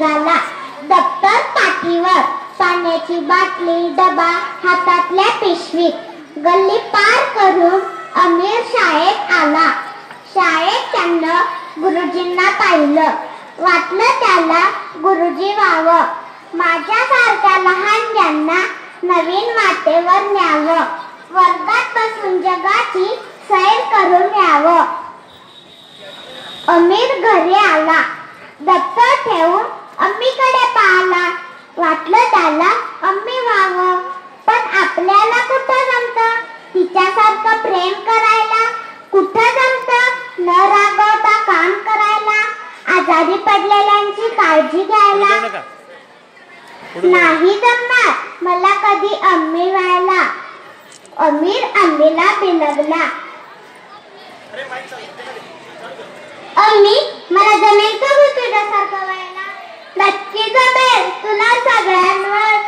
निघाला. दप्तर पाठीवर. पाण्याची बाटली डबा हातातल्या पिशवीत. गल्ली पार करून अमीर शाळेत आला. शाळेत त्यानं गुरुजींना पाहिलं. वाटलं त्याला गुरुजी व्हावं. माझ्यासारख्या लहान ज्यांना नवीन वाटेवर न्यावं. वर्गात बसून जगाची सैर करून यावं अमीर घरी आला. दप्तर ठेवून वाटलं त्याला अम्मी व्हावं पण आपल्याला कुठं जमत? तिच्यासारखं प्रेम करायला कुठं जमत? न रागवता काम करायला? आजारी पडलेल्यांची काळजी घ्यायला. नाही जमणार. मला कधी अम्मी व्हायला. अमीर अम्मीला बिलगला अम्मी मला जमेल का तुझ्यासारखं व्हायला? नक्की जमेल. तुला सगळ्यांवर